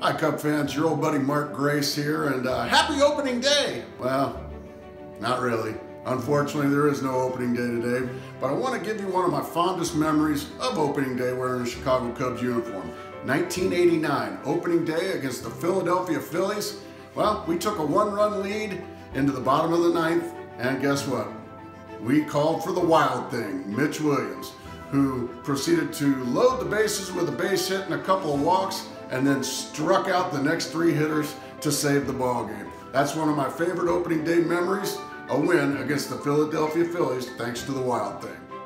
Hi, Cub fans. Your old buddy Mark Grace here, and uh, happy opening day. Well, not really. Unfortunately, there is no opening day today, but I want to give you one of my fondest memories of opening day wearing a Chicago Cubs uniform. 1989, opening day against the Philadelphia Phillies. Well, we took a one-run lead into the bottom of the ninth, and guess what? We called for the wild thing, Mitch Williams, who proceeded to load the bases with a base hit and a couple of walks, and then struck out the next three hitters to save the ball game. That's one of my favorite opening day memories, a win against the Philadelphia Phillies thanks to the Wild Thing.